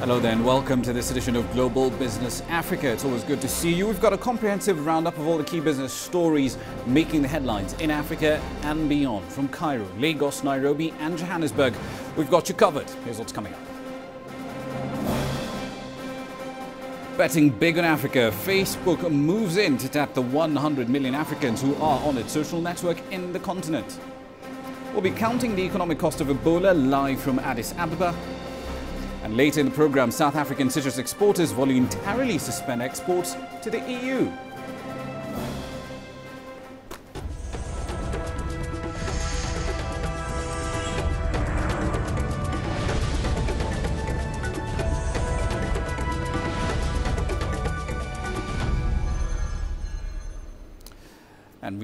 Hello there and welcome to this edition of Global Business Africa. It's always good to see you. We've got a comprehensive roundup of all the key business stories making the headlines in Africa and beyond. From Cairo, Lagos, Nairobi and Johannesburg, we've got you covered. Here's what's coming up. Betting big on Africa, Facebook moves in to tap the 100 million Africans who are on its social network in the continent. We'll be counting the economic cost of Ebola live from Addis Ababa and later in the program, South African citrus exporters voluntarily suspend exports to the EU.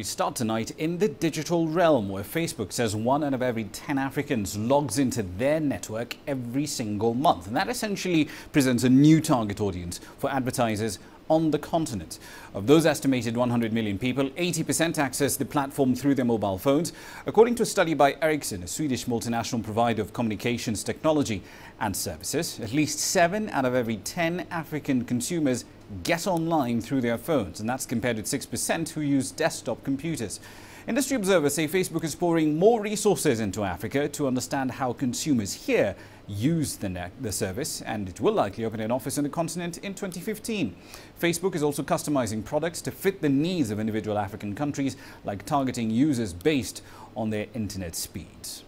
We start tonight in the digital realm where Facebook says one out of every 10 Africans logs into their network every single month. And that essentially presents a new target audience for advertisers on the continent. Of those estimated 100 million people, 80% access the platform through their mobile phones. According to a study by Ericsson, a Swedish multinational provider of communications technology and services, at least 7 out of every 10 African consumers get online through their phones, and that's compared with 6% who use desktop computers. Industry observers say Facebook is pouring more resources into Africa to understand how consumers here use the, the, service, and it will likely open an office on the continent in 2015. Facebook is also customizing products to fit the needs of individual African countries, like targeting users based on their internet speeds.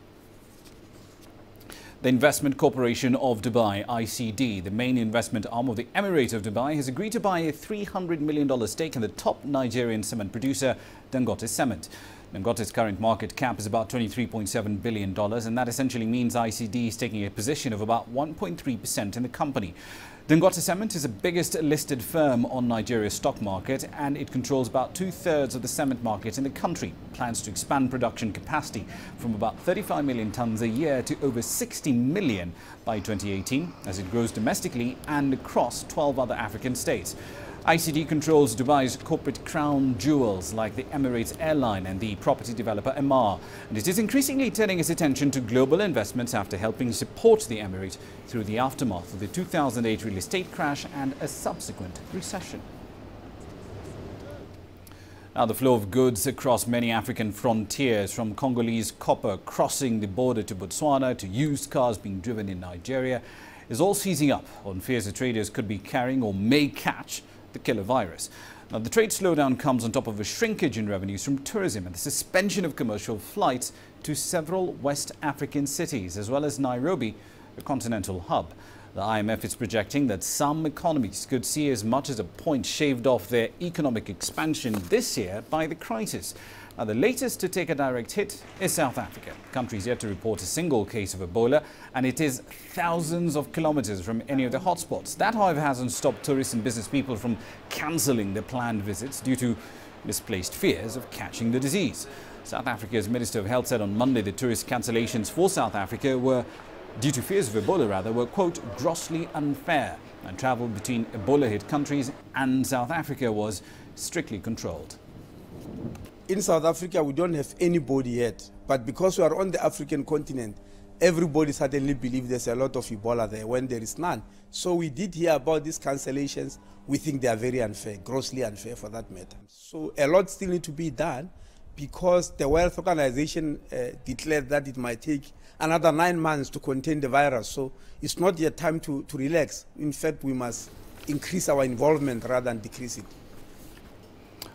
The Investment Corporation of Dubai, ICD, the main investment arm of the Emirate of Dubai, has agreed to buy a $300 million stake in the top Nigerian cement producer, Dangote Cement. Dangote's current market cap is about $23.7 billion, and that essentially means ICD is taking a position of about 1.3% in the company. Dangote Cement is the biggest listed firm on Nigeria's stock market and it controls about two-thirds of the cement market in the country. Plans to expand production capacity from about 35 million tons a year to over 60 million by 2018 as it grows domestically and across 12 other African states. ICD controls Dubai's corporate crown jewels like the Emirates airline and the property developer Emaar. And it is increasingly turning its attention to global investments after helping support the Emirate through the aftermath of the 2008 real estate crash and a subsequent recession. Now, the flow of goods across many African frontiers, from Congolese copper crossing the border to Botswana to used cars being driven in Nigeria, is all seizing up on fears that traders could be carrying or may catch the killer virus. Now, the trade slowdown comes on top of a shrinkage in revenues from tourism and the suspension of commercial flights to several West African cities, as well as Nairobi, a continental hub. The IMF is projecting that some economies could see as much as a point shaved off their economic expansion this year by the crisis. The latest to take a direct hit is South Africa. The country is yet to report a single case of Ebola, and it is thousands of kilometers from any of the hotspots. That, however, hasn't stopped tourists and business people from cancelling their planned visits due to misplaced fears of catching the disease. South Africa's Minister of Health said on Monday that tourist cancellations for South Africa were, due to fears of Ebola rather, were, quote, grossly unfair, and travel between Ebola-hit countries and South Africa was strictly controlled in South Africa, we don't have anybody yet. But because we are on the African continent, everybody suddenly believes there's a lot of Ebola there when there is none. So we did hear about these cancellations. We think they are very unfair, grossly unfair for that matter. So a lot still need to be done because the World Organization uh, declared that it might take another nine months to contain the virus. So it's not yet time to, to relax. In fact, we must increase our involvement rather than decrease it.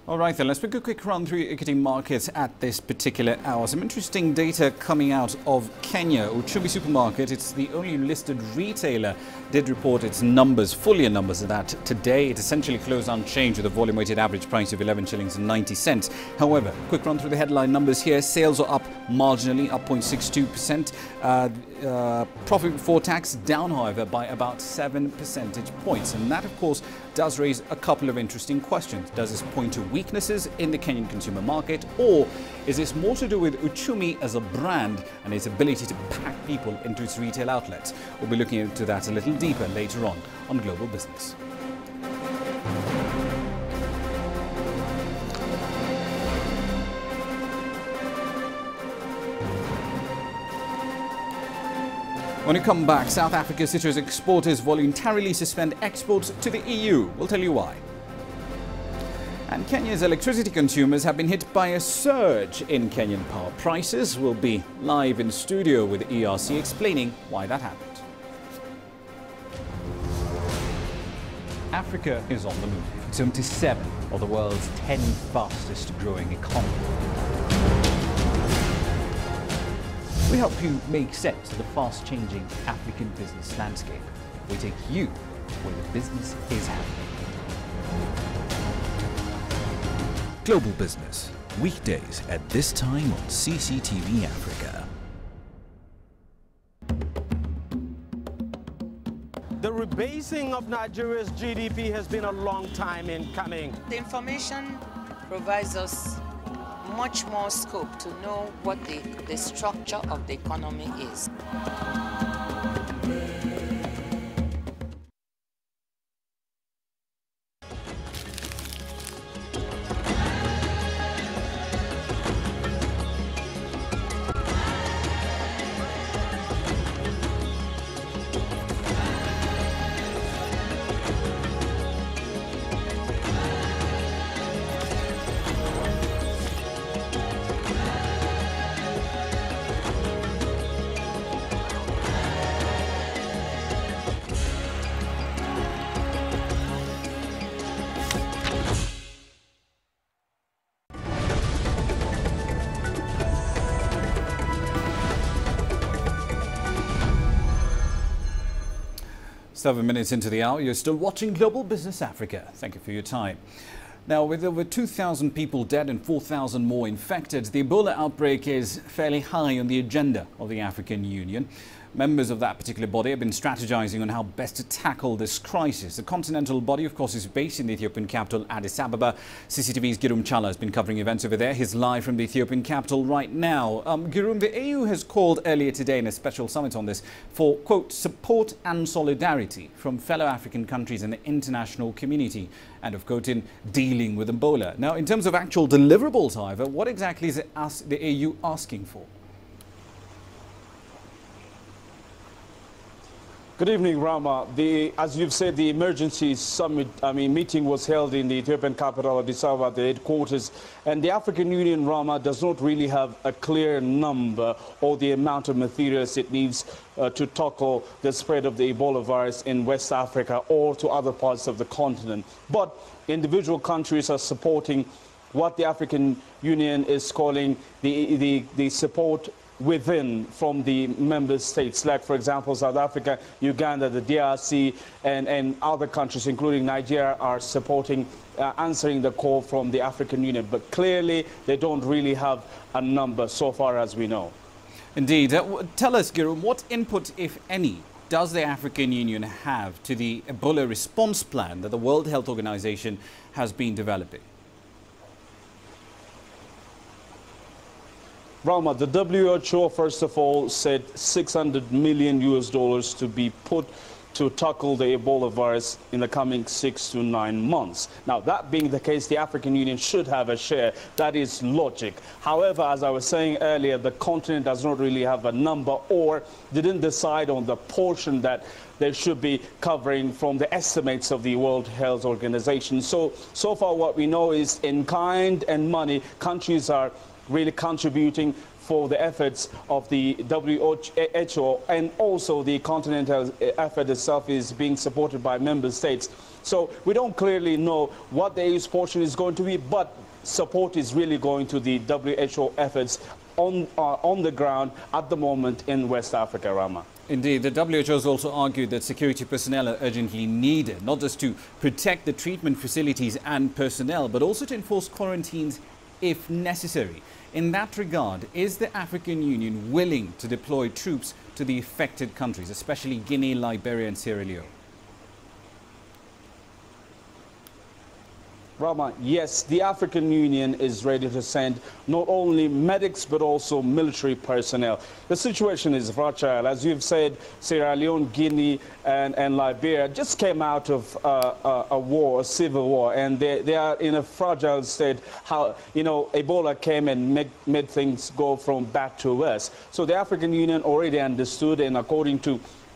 All right, then let's make a quick run through equity markets at this particular hour. Some interesting data coming out of Kenya. Uchumi Supermarket, it's the only listed retailer, did report its numbers, full year numbers of that today. It essentially closed unchanged with a volume weighted average price of 11 shillings and 90 cents. However, quick run through the headline numbers here. Sales are up marginally, up 0.62%. Uh, uh, profit before tax down, however, by about 7 percentage points. And that, of course, does raise a couple of interesting questions. Does this point to weaknesses in the Kenyan consumer market, or is this more to do with Uchumi as a brand and its ability to pack people into its retail outlets? We'll be looking into that a little deeper later on on Global Business. When we come back, South Africa citrus exporters voluntarily suspend exports to the EU. We'll tell you why. And Kenya's electricity consumers have been hit by a surge in Kenyan power prices. We'll be live in studio with ERC explaining why that happened. Africa is on the move. It's home to seven of the world's 10 fastest growing economies. We help you make sense of the fast changing African business landscape. We take you where the business is happening. Global Business, weekdays at this time on CCTV Africa. The rebasing of Nigeria's GDP has been a long time in coming. The information provides us much more scope to know what the, the structure of the economy is. Seven minutes into the hour, you're still watching Global Business Africa. Thank you for your time. Now, with over 2,000 people dead and 4,000 more infected, the Ebola outbreak is fairly high on the agenda of the African Union. Members of that particular body have been strategizing on how best to tackle this crisis. The continental body, of course, is based in the Ethiopian capital, Addis Ababa. CCTV's Girum Chala has been covering events over there. He's live from the Ethiopian capital right now. Um, Girum, the AU has called earlier today in a special summit on this for, quote, support and solidarity from fellow African countries and the international community and of quote in dealing with Ebola. Now, in terms of actual deliverables, however, what exactly is it the AU asking for? Good evening, Rama. The, as you've said, the emergency summit, I mean, meeting was held in the Ethiopian capital, Addis Ababa, the headquarters. And the African Union, Rama, does not really have a clear number or the amount of materials it needs uh, to tackle the spread of the Ebola virus in West Africa or to other parts of the continent. But individual countries are supporting what the African Union is calling the, the, the support within from the member states, like, for example, South Africa, Uganda, the DRC, and, and other countries, including Nigeria, are supporting, uh, answering the call from the African Union. But clearly, they don't really have a number so far as we know. Indeed. Uh, tell us, Girum, what input, if any, does the African Union have to the Ebola response plan that the World Health Organization has been developing? Rama, the WHO, first of all, said 600 million US dollars to be put to tackle the Ebola virus in the coming six to nine months. Now, that being the case, the African Union should have a share. That is logic. However, as I was saying earlier, the continent does not really have a number or didn't decide on the portion that they should be covering from the estimates of the World Health Organization. So, so far what we know is in kind and money, countries are really contributing for the efforts of the WHO and also the continental effort itself is being supported by member states. So we don't clearly know what the EU's portion is going to be, but support is really going to the WHO efforts on, uh, on the ground at the moment in West Africa, Rama. Indeed, the WHO has also argued that security personnel are urgently needed, not just to protect the treatment facilities and personnel, but also to enforce quarantines if necessary. In that regard, is the African Union willing to deploy troops to the affected countries, especially Guinea, Liberia and Sierra Leone? Rama, yes, the African Union is ready to send not only medics but also military personnel. The situation is fragile. As you've said, Sierra Leone, Guinea, and, and Liberia just came out of uh, a, a, war, a civil war, and they, they are in a fragile state. How, you know, Ebola came and made, made things go from bad to worse. So the African Union already understood, and according to uh, uh,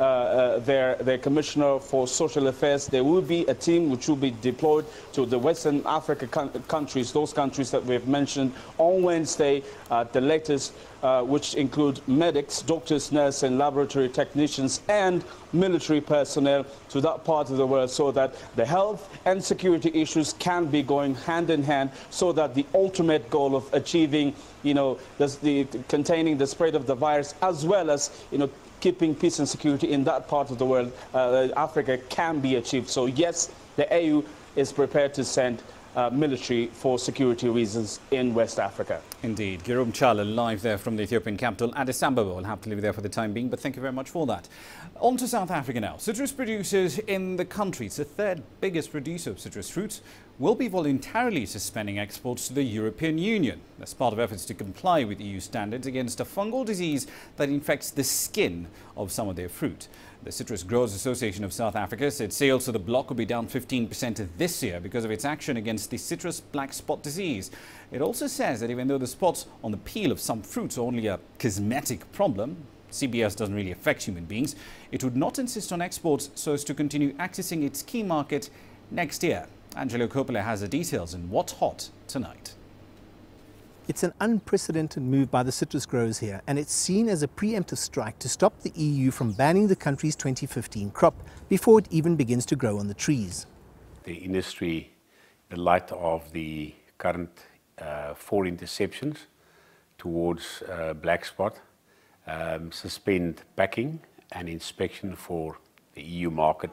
their, their commissioner for social affairs. There will be a team which will be deployed to the Western Africa countries, those countries that we've mentioned on Wednesday, uh, the latest, uh, which include medics, doctors, nurses, and laboratory technicians, and military personnel to that part of the world so that the health and security issues can be going hand in hand so that the ultimate goal of achieving, you know, the, the containing the spread of the virus as well as, you know, keeping peace and security in that part of the world, uh, Africa, can be achieved. So yes, the AU is prepared to send uh, military for security reasons in West Africa. Indeed. Girum Chala live there from the Ethiopian capital, Addis Ababa. We'll have to leave there for the time being, but thank you very much for that. On to South Africa now. Citrus producers in the country, it's the third biggest producer of citrus fruits, will be voluntarily suspending exports to the European Union as part of efforts to comply with EU standards against a fungal disease that infects the skin of some of their fruit. The Citrus Growers Association of South Africa said sales to the bloc will be down 15% this year because of its action against the citrus black spot disease. It also says that even though the spots on the peel of some fruits are only a cosmetic problem, CBS doesn't really affect human beings, it would not insist on exports so as to continue accessing its key market next year. Angelo Coppola has the details in What's Hot tonight. It's an unprecedented move by the citrus growers here, and it's seen as a preemptive strike to stop the EU from banning the country's 2015 crop before it even begins to grow on the trees. The industry, in light of the current uh, four interceptions towards uh, black spot, um, suspend packing and inspection for the EU market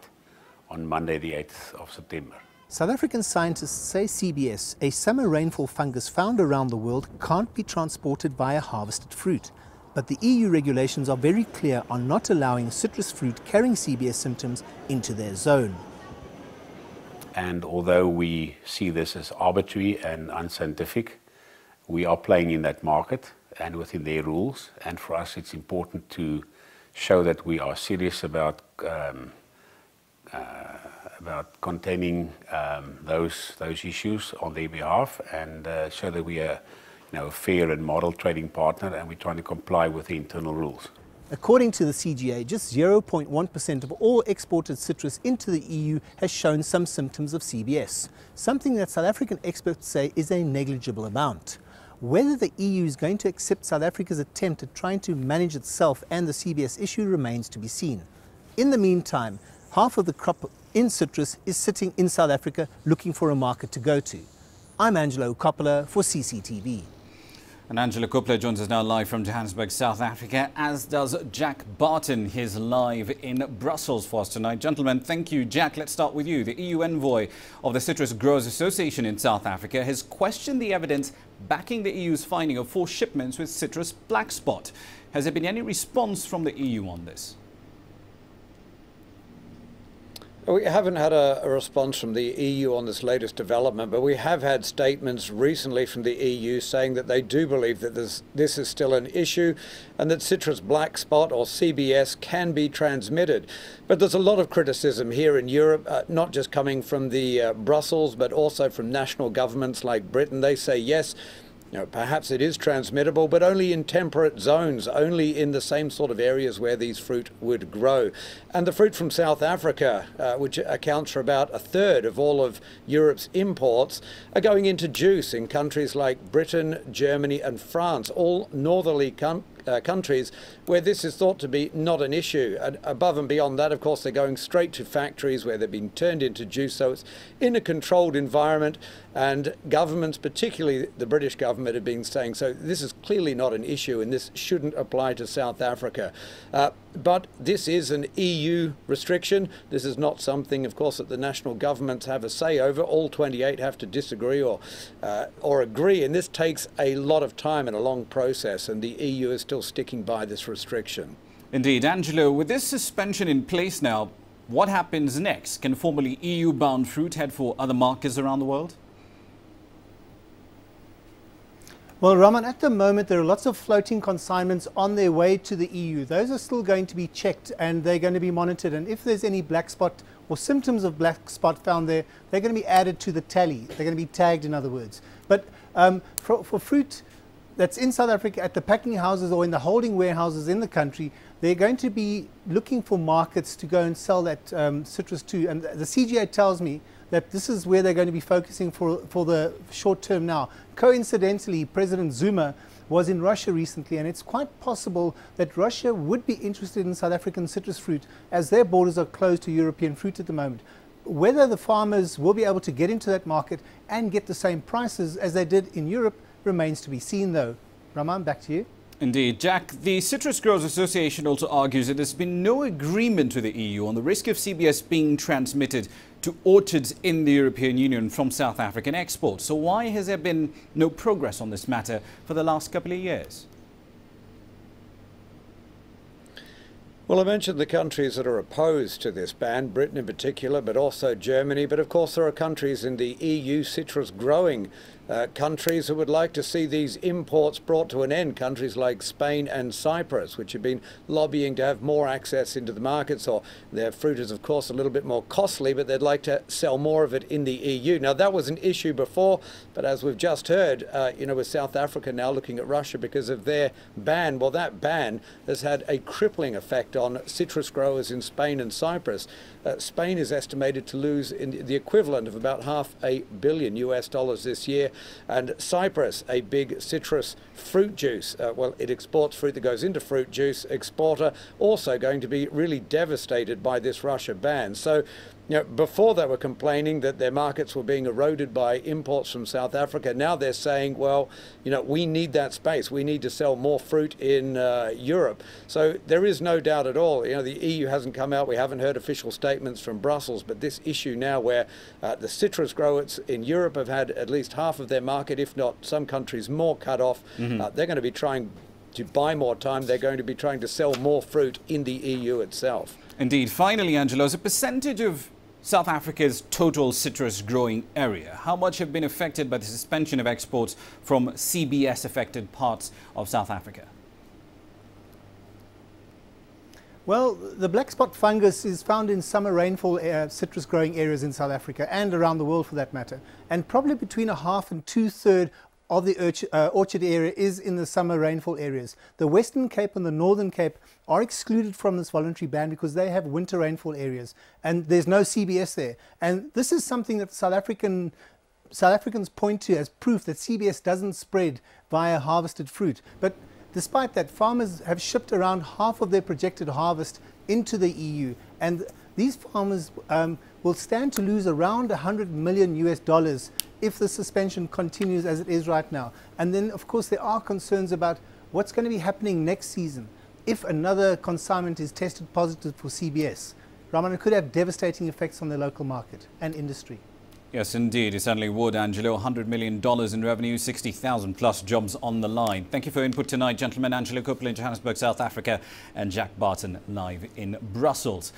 on Monday, the 8th of September. South African scientists say CBS, a summer rainfall fungus found around the world, can't be transported via harvested fruit. But the EU regulations are very clear on not allowing citrus fruit carrying CBS symptoms into their zone. And although we see this as arbitrary and unscientific, we are playing in that market and within their rules. And for us, it's important to show that we are serious about um, uh, about containing um, those those issues on their behalf and uh, show that we are you know, a fair and model trading partner and we're trying to comply with the internal rules. According to the CGA, just 0.1% of all exported citrus into the EU has shown some symptoms of CBS, something that South African experts say is a negligible amount. Whether the EU is going to accept South Africa's attempt at trying to manage itself and the CBS issue remains to be seen. In the meantime, half of the crop in citrus is sitting in South Africa looking for a market to go to. I'm Angelo Coppola for CCTV. And Angelo Coppola joins us now live from Johannesburg, South Africa, as does Jack Barton. He's live in Brussels for us tonight. Gentlemen, thank you. Jack, let's start with you. The EU envoy of the Citrus Growers Association in South Africa has questioned the evidence backing the EU's finding of four shipments with citrus black spot. Has there been any response from the EU on this? We haven't had a, a, response from the EU on this latest development, but we have had statements recently from the EU saying that they do believe that this, this is still an issue and that citrus black spot or CBS can be transmitted. But there's a lot of criticism here in Europe, uh, not just coming from the uh, Brussels, but also from national governments like Britain. They say, yes, know, perhaps it is transmittable, but only in temperate zones, only in the same sort of areas where these fruit would grow. And the fruit from South Africa, uh, which accounts for about a third of all of Europe's imports, are going into juice in countries like Britain, Germany, and France, all northerly com- uh, countries where this is thought to be not an issue. And above and beyond that, of course, they're going straight to factories where they're being turned into juice. So it's in a controlled environment. And governments, particularly the British government, have been saying so this is clearly not an issue and this shouldn't apply to South Africa. Uh, but this is an EU restriction. This is not something, of course, that the national governments have a say over. All 28 have to disagree or, uh, or agree, and this takes a lot of time and a long process, and the EU is still sticking by this restriction. Indeed. Angelo, with this suspension in place now, what happens next? Can formerly EU-bound fruit head for other markets around the world? Well, Raman, at the moment, there are lots of floating consignments on their way to the EU. Those are still going to be checked and they're going to be monitored. And if there's any black spot or symptoms of black spot found there, they're going to be added to the tally. They're going to be tagged, in other words. But um, for, for fruit that's in South Africa at the packing houses or in the holding warehouses in the country, they're going to be looking for markets to go and sell that um, citrus to. And the CGA tells me that this is where they're going to be focusing for, for the short term now. Coincidentally, President Zuma was in Russia recently, and it's quite possible that Russia would be interested in South African citrus fruit as their borders are closed to European fruit at the moment. Whether the farmers will be able to get into that market and get the same prices as they did in Europe remains to be seen, though. Raman, back to you. Indeed. Jack, the Citrus Growers Association also argues that there's been no agreement with the EU on the risk of CBS being transmitted to orchards in the European Union from South African exports. So why has there been no progress on this matter for the last couple of years? Well, I mentioned the countries that are opposed to this ban, Britain in particular, but also Germany. But of course, there are countries in the EU citrus growing uh, countries who would like to see these imports brought to an end, countries like Spain and Cyprus, which have been lobbying to have more access into the markets, or their fruit is, of course, a little bit more costly, but they'd like to sell more of it in the EU. Now, that was an issue before, but as we've just heard, uh, you know, with South Africa now looking at Russia because of their ban, well, that ban has had a crippling effect on citrus growers in Spain and Cyprus. Uh, Spain is estimated to lose the equivalent of about half a billion US dollars this year. And Cyprus, a big citrus fruit juice, uh, well, it exports fruit that goes into fruit juice exporter, also going to be really devastated by this Russia ban. So you know, before they were complaining that their markets were being eroded by imports from South Africa. Now they're saying, well, you know, we need that space. We need to sell more fruit in uh, Europe. So there is no doubt at all. You know, the EU hasn't come out. We haven't heard official statements from Brussels. But this issue now, where uh, the citrus growers in Europe have had at least half of their market, if not some countries more, cut off, mm-hmm. uh, they're going to be trying to buy more time. They're going to be trying to sell more fruit in the EU itself. Indeed. Finally, Angelo, as a percentage of South Africa's total citrus growing area. How much have been affected by the suspension of exports from CBS affected parts of South Africa? Well, the black spot fungus is found in summer rainfall uh, citrus growing areas in South Africa and around the world for that matter. And probably between a half and two third of the orchard, uh, orchard area is in the summer rainfall areas. The Western Cape and the Northern Cape are excluded from this voluntary ban because they have winter rainfall areas and there's no CBS there. And this is something that South African South Africans point to as proof that CBS doesn't spread via harvested fruit. But despite that, farmers have shipped around half of their projected harvest into the EU. And these farmers um, will stand to lose around 100 million US dollars if the suspension continues as it is right now. And then, of course, there are concerns about what's going to be happening next season if another consignment is tested positive for CBS. Raman, it could have devastating effects on the local market and industry. Yes, indeed. It certainly would, Angelo. $100 million in revenue, 60,000 plus jobs on the line. Thank you for input tonight, gentlemen. Angelo Coppola in Johannesburg, South Africa, and Jack Barton live in Brussels.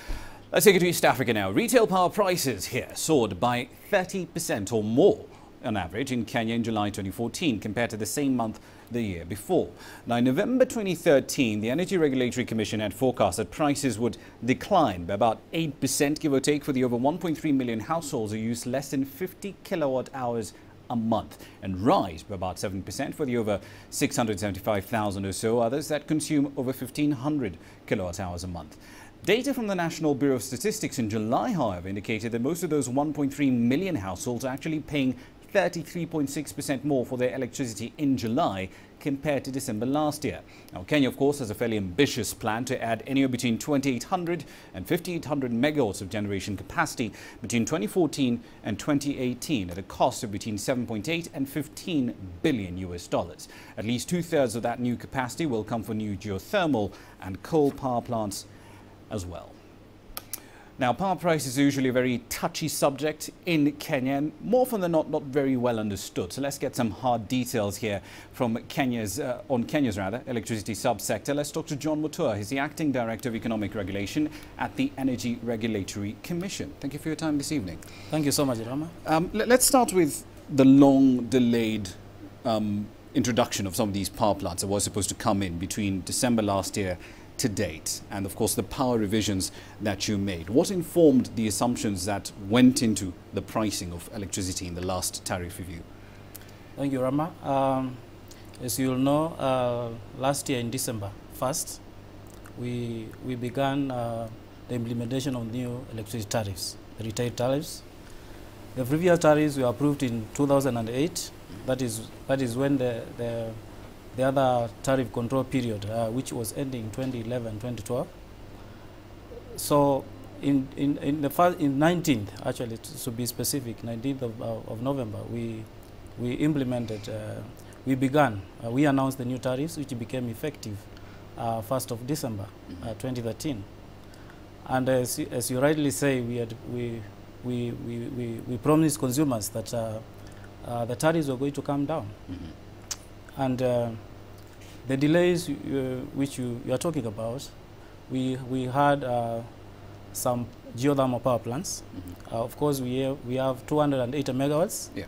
Let's take it to East Africa now. Retail power prices here soared by 30% or more on average in Kenya in July 2014 compared to the same month the year before. Now, in November 2013, the Energy Regulatory Commission had forecast that prices would decline by about 8%, give or take, for the over 1.3 million households who use less than 50 kilowatt hours a month and rise by about 7% for the over 675,000 or so others that consume over 1,500 kilowatt hours a month. Data from the National Bureau of Statistics in July, however, indicated that most of those 1.3 million households are actually paying 33.6% more for their electricity in July compared to December last year. Now, Kenya, of course, has a fairly ambitious plan to add anywhere between 2,800 and 5,800 megawatts of generation capacity between 2014 and 2018 at a cost of between 7.8 and 15 billion US dollars. At least two-thirds of that new capacity will come from new geothermal and coal power plants as well. Now, power price is usually a very touchy subject in Kenya and more often than not, not very well understood. So let's get some hard details here from Kenya's, uh, on Kenya's rather, electricity subsector. Let's talk to John Mutua. He's the Acting Director of Economic Regulation at the Energy Regulatory Commission. Thank you for your time this evening. Thank you so much, Rama. Um, let's start with the long delayed um, introduction of some of these power plants that were supposed to come in between December last year to date, and of course the power revisions that you made. What informed the assumptions that went into the pricing of electricity in the last tariff review? Thank you, Rama. Um, as you'll know, uh, last year in December 1st, we, we began uh, the implementation of new electricity tariffs, the retail tariffs. The previous tariffs were approved in 2008. That is, that is when the, the, the other tariff control period, uh, which was ending 2011, 2012. So in, in, in the first, in 19th, actually, to, to be specific, 19th of, of November, we, we implemented, uh, we began, uh, we announced the new tariffs, which became effective uh, 1st of December uh, 2013. And as, you- as you rightly say, we, had, we, we, we, we, we promised consumers that uh, uh, the tariffs were going to come down. And uh, the delays uh, which you, you are talking about, we, we had uh, some geothermal power plants. Uh, of course, we have, we have 280 megawatts. Yeah.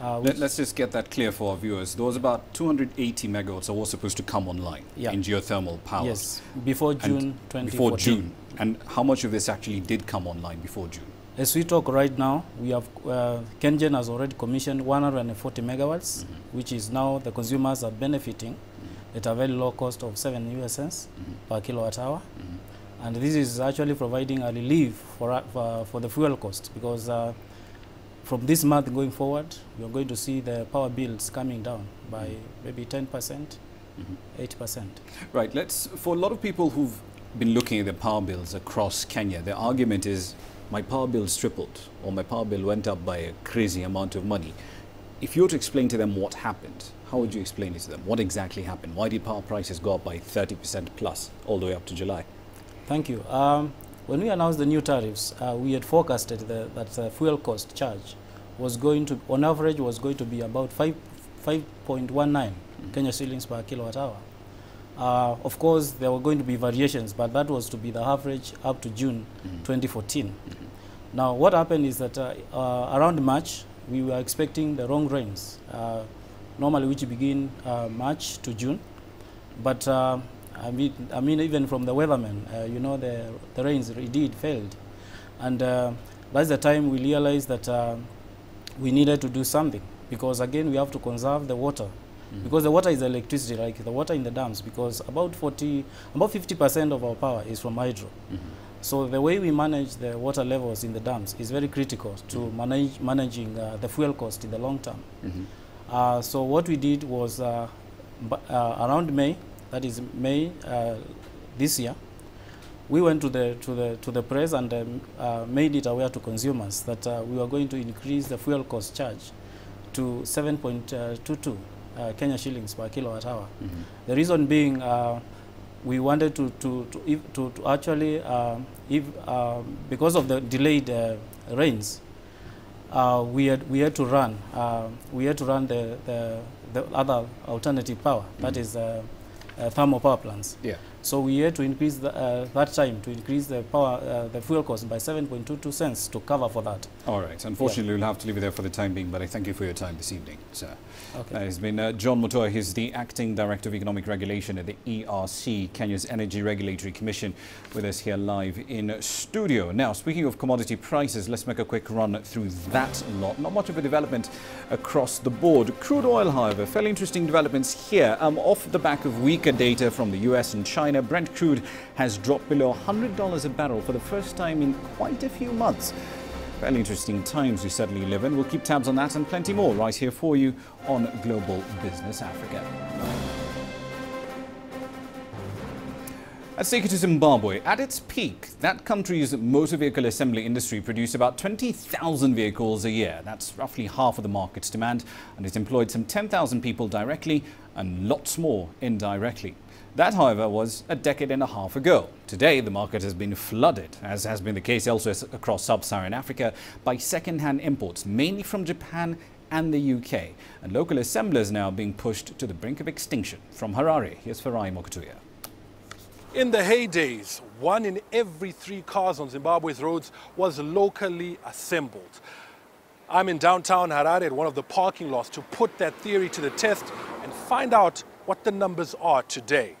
Uh, Let, us just get that clear for our viewers. There was about 280 megawatts that were supposed to come online Yeah. in geothermal power. Yes, before And June 2014. Before June. And how much of this actually did come online before June? As we talk right now, we have uh, KenGen has already commissioned 140 megawatts, which is now the consumers are benefiting at a very low cost of 7 US cents per kilowatt hour. And this is actually providing a relief for, uh, for, for the fuel cost because uh, from this month going forward, are going to see the power bills coming down by maybe 10%, 8%. Right. Let's. For a lot of people who've been looking at their power bills across Kenya, the argument is, my power bill's tripled, or my power bill went up by a crazy amount of money. If you were to explain to them what happened, how would you explain it to them? What exactly happened? Why did power prices go up by 30% plus all the way up to July? Thank you. Um, when we announced the new tariffs, uh, we had forecasted the, that the fuel cost charge was going to, on average, was going to be about 5, 5.19 Kenya shillings per kilowatt hour. Uh, of course, there were going to be variations, but that was to be the average up to June 2014. Now, what happened is that uh, uh, around March, we were expecting the long rains, uh, normally which begin uh, March to June. But uh, I mean, I mean, even from the weathermen, uh, you know, the, the rains indeed failed. And uh, that's the time we realized that uh, we needed to do something because, again, we have to conserve the water. Because the water is electricity, like the water in the dams, because about 40, about 50% of our power is from hydro. So the way we manage the water levels in the dams is very critical to manage, managing uh, the fuel cost in the long term. Uh, so what we did was uh, uh, around May, that is May uh, this year, we went to the to the to the press and um, uh, made it aware to consumers that uh, we were going to increase the fuel cost charge to 7.22 uh, Kenya shillings per kilowatt hour. The reason being, uh, we wanted to to to, to, to actually uh, if uh, because of the delayed uh, rains, uh, we had we had to run uh, we had to run the, the the other alternative power that is uh, uh, thermal power plants. Yeah. So we had to increase the, uh, that time to increase the power uh, the fuel cost by 7.22 cents to cover for that. All right. Unfortunately, we'll have to leave it there for the time being, but I thank you for your time this evening, sir. Okay. That has been uh, John Mutua. He's the Acting Director of Economic Regulation at the ERC, Kenya's Energy Regulatory Commission, with us here live in studio. Now, speaking of commodity prices, let's make a quick run through that lot. Not much of a development across the board. Crude oil, however, fairly interesting developments here. Um, off the back of weaker data from the US and China, Brent crude has dropped below $100 a barrel for the first time in quite a few months. Fairly interesting times we certainly live in. We'll keep tabs on that and plenty more right here for you on Global Business Africa. Let's take you to Zimbabwe. At its peak, that country's motor vehicle assembly industry produced about 20,000 vehicles a year. That's roughly half of the market's demand, and it employed some 10,000 people directly and lots more indirectly. That, however, was a decade and a half ago. Today, the market has been flooded, as has been the case elsewhere across sub-Saharan Africa, by second-hand imports, mainly from Japan and the UK. And local assemblers now being pushed to the brink of extinction. From Harare, here's Farai Mwakutuya. In the heydays, one in every three cars on Zimbabwe's roads was locally assembled. I'm in downtown Harare at one of the parking lots to put that theory to the test and find out what the numbers are today.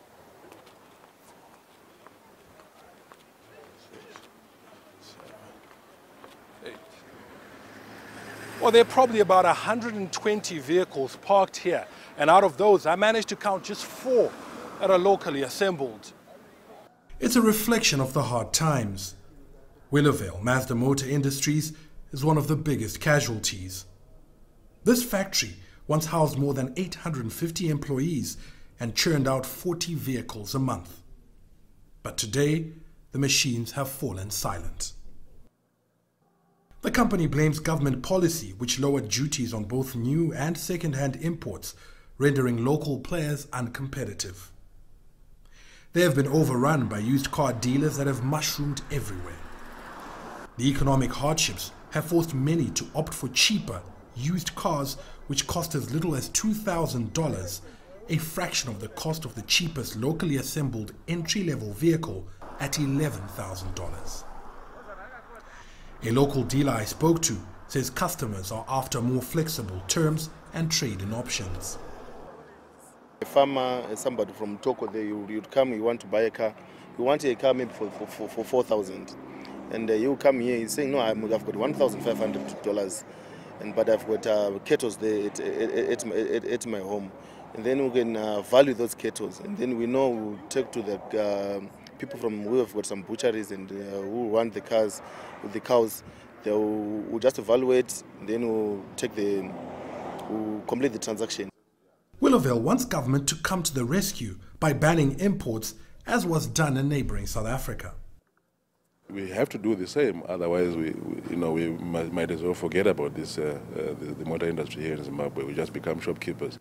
Well, there are probably about 120 vehicles parked here. And out of those, I managed to count just four that are locally assembled. It's a reflection of the hard times. Willowvale Mazda Motor Industries is one of the biggest casualties. This factory once housed more than 850 employees and churned out 40 vehicles a month. But today, the machines have fallen silent. The company blames government policy, which lowered duties on both new and second hand imports, rendering local players uncompetitive. They have been overrun by used car dealers that have mushroomed everywhere. The economic hardships have forced many to opt for cheaper, used cars which cost as little as $2,000, a fraction of the cost of the cheapest locally assembled entry level vehicle at $11,000. A local dealer I spoke to says customers are after more flexible terms and trade-in options. A farmer, somebody from Toko, there, you, would come, you want to buy a car, you want a car maybe for, for, for, for 4000 and uh, you come here, he's saying, no, i have got $1,500, and but I've got uh, kettles there at, at, at, at, my home. And then we can uh, value those kettles, and then we know we'll take to the uh, people from who have got some butcheries and uh, who run the cars the cows. They'll we'll just evaluate, then we'll take the, we'll complete the transaction. Willowvale wants government to come to the rescue by banning imports, as was done in neighboring South Africa. We have to do the same, otherwise, we, we you know, we might, might, as well forget about this, uh, uh, the, the motor industry here in Zimbabwe. We just become shopkeepers.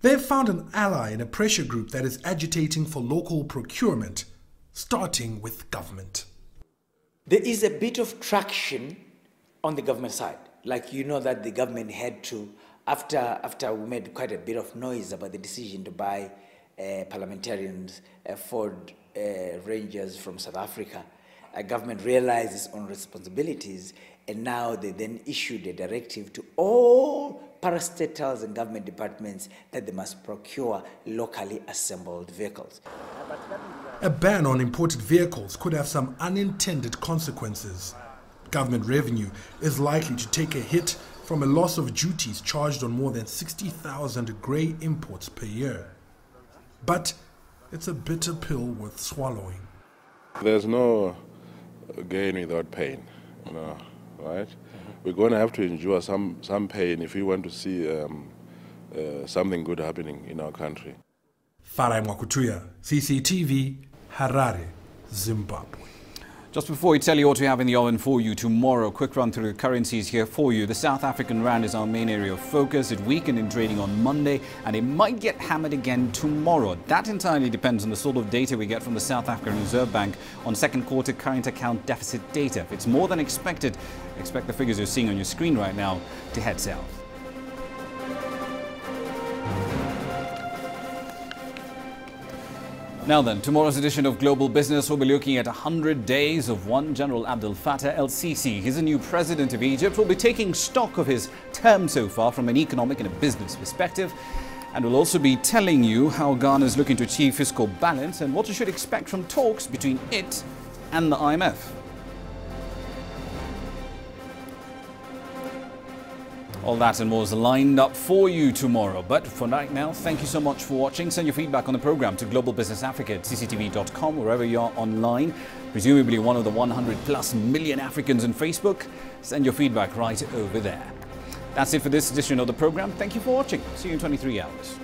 They've found an ally in a pressure group that is agitating for local procurement, starting with government. There is a bit of traction on the government side. Like you know that the government had to, after, after we made quite a bit of noise about the decision to buy uh, parliamentarians uh, Ford uh, Rangers from South Africa, a government realized its own responsibilities, and now they then issued a directive to all parastatals and government departments that they must procure locally assembled vehicles. A ban on imported vehicles could have some unintended consequences. Government revenue is likely to take a hit from a loss of duties charged on more than 60,000 grey imports per year. But it's a bitter pill worth swallowing. There's no gain without pain, you know, right? We're going to have to endure some, some pain if we want to see um, uh, something good happening in our country. Farai Mwakutuya, CCTV, Harare, Zimbabwe. Just before we tell you what we have in the oven for you tomorrow, quick run through the currencies here for you. The South African Rand is our main area of focus. It weakened in trading on Monday and it might get hammered again tomorrow. That entirely depends on the sort of data we get from the South African Reserve Bank on second quarter current account deficit data. If it's more than expected, expect the figures you're seeing on your screen right now to head south. Now then, tomorrow's edition of Global Business will be looking at 100 days of one General Abdel Fattah el-Sisi. He's a new president of Egypt. We'll be taking stock of his term so far from an economic and a business perspective. And we'll also be telling you how Ghana is looking to achieve fiscal balance and what you should expect from talks between it and the IMF. All that and more is lined up for you tomorrow. But for right now, thank you so much for watching. Send your feedback on the program to Global Business Africa at cctv.com, wherever you are online. Presumably one of the 100 plus million Africans on Facebook. Send your feedback right over there. That's it for this edition of the program. Thank you for watching. See you in 23 hours.